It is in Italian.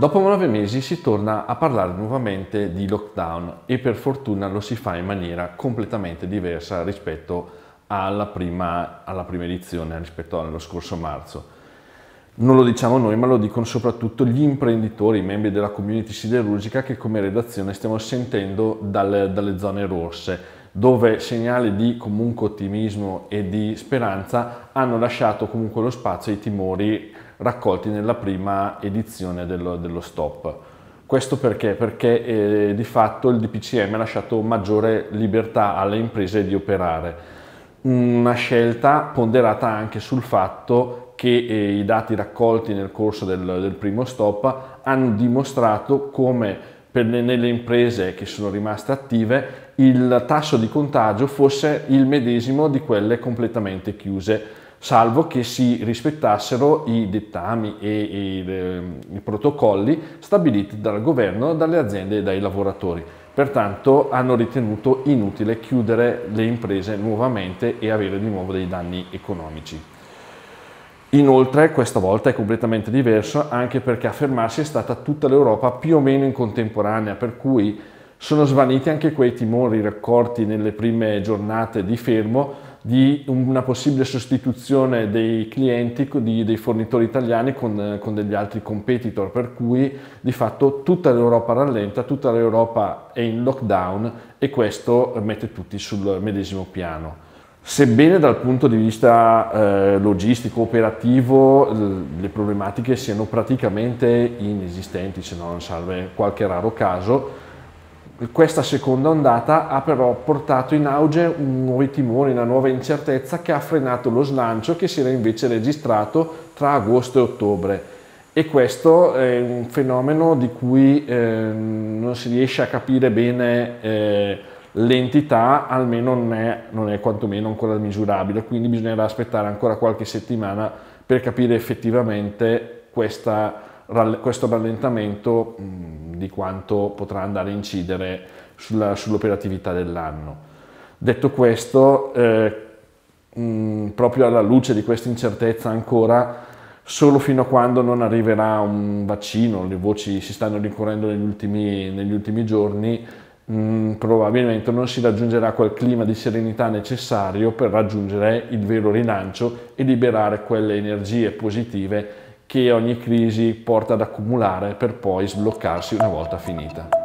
Dopo nove mesi si torna a parlare nuovamente di lockdown e per fortuna lo si fa in maniera completamente diversa rispetto alla prima, alla prima edizione, rispetto allo scorso marzo. Non lo diciamo noi, ma lo dicono soprattutto gli imprenditori, i membri della community siderurgica che come redazione stiamo sentendo dalle, dalle zone rosse, dove segnali di comunque ottimismo e di speranza hanno lasciato comunque lo spazio ai timori raccolti nella prima edizione dello, dello stop. Questo perché? Perché eh, di fatto il DPCM ha lasciato maggiore libertà alle imprese di operare. Una scelta ponderata anche sul fatto che eh, i dati raccolti nel corso del, del primo stop hanno dimostrato come per le, nelle imprese che sono rimaste attive il tasso di contagio fosse il medesimo di quelle completamente chiuse salvo che si rispettassero i dettami e i, i protocolli stabiliti dal governo, dalle aziende e dai lavoratori. Pertanto hanno ritenuto inutile chiudere le imprese nuovamente e avere di nuovo dei danni economici. Inoltre questa volta è completamente diverso anche perché a fermarsi è stata tutta l'Europa più o meno in contemporanea, per cui sono svaniti anche quei timori raccolti nelle prime giornate di fermo di una possibile sostituzione dei clienti, di, dei fornitori italiani con, con, degli altri competitor, per cui di fatto tutta l'Europa rallenta, tutta l'Europa è in lockdown e questo mette tutti sul medesimo piano. Sebbene dal punto di vista eh, logistico, operativo, le problematiche siano praticamente inesistenti, se non salve qualche raro caso, questa seconda ondata ha però portato in auge nuovi timori, una nuova incertezza che ha frenato lo slancio che si era invece registrato tra agosto e ottobre. E questo è un fenomeno di cui eh, non si riesce a capire bene eh, l'entità, almeno non è, non è quantomeno ancora misurabile, quindi bisognerà aspettare ancora qualche settimana per capire effettivamente questa questo rallentamento mh, di quanto potrà andare a incidere sulla, sull'operatività dell'anno. Detto questo, eh, mh, proprio alla luce di questa incertezza ancora, solo fino a quando non arriverà un vaccino, le voci si stanno rincorrendo negli ultimi, negli ultimi giorni, mh, probabilmente non si raggiungerà quel clima di serenità necessario per raggiungere il vero rilancio e liberare quelle energie positive che ogni crisi porta ad accumulare per poi sbloccarsi una volta finita.